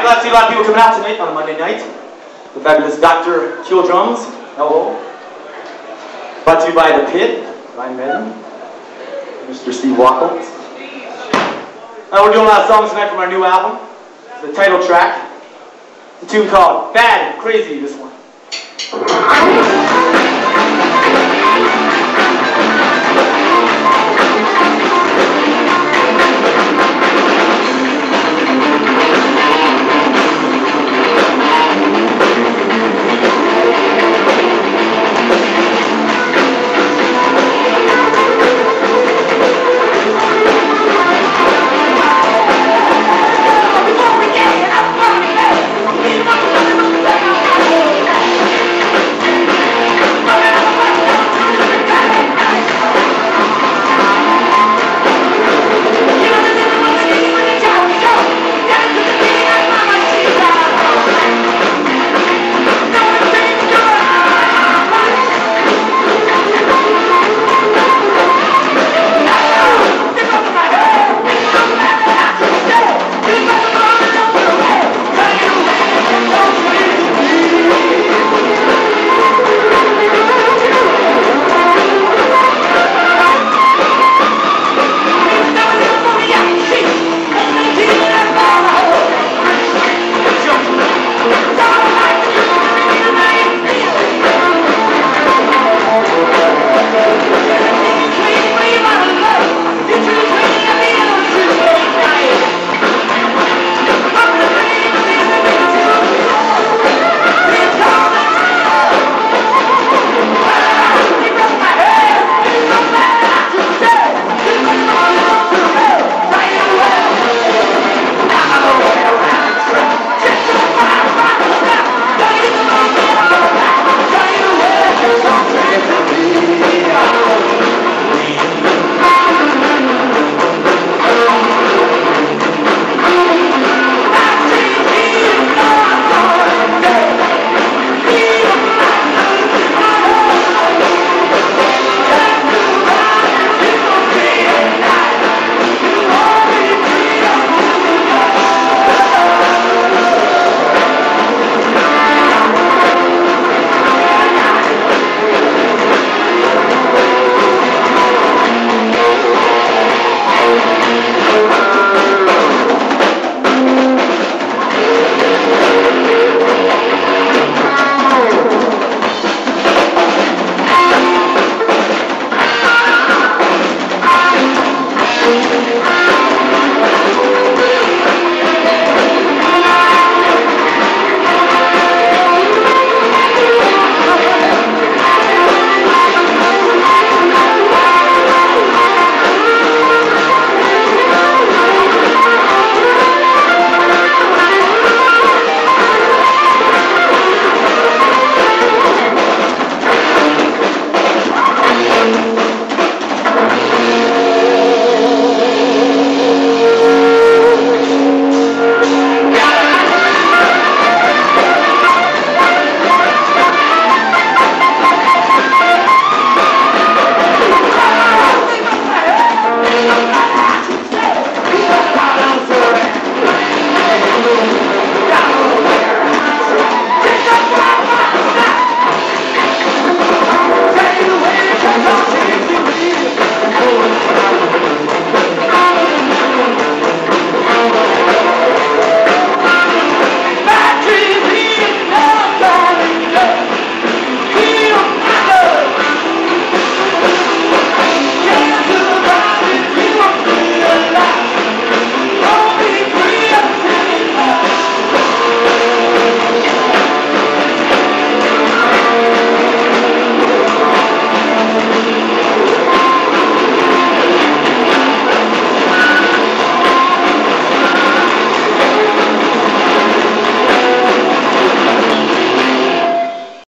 I glad to see a lot of people coming out tonight on a Monday night. The fabulous Dr. Killdrum's. Hello. Brought to you by The Pit, Ryan Madden, Mr. Steve Wackel. Uh, we're doing a lot of songs tonight from our new album. The title track. a tune called Bad and Crazy, this one.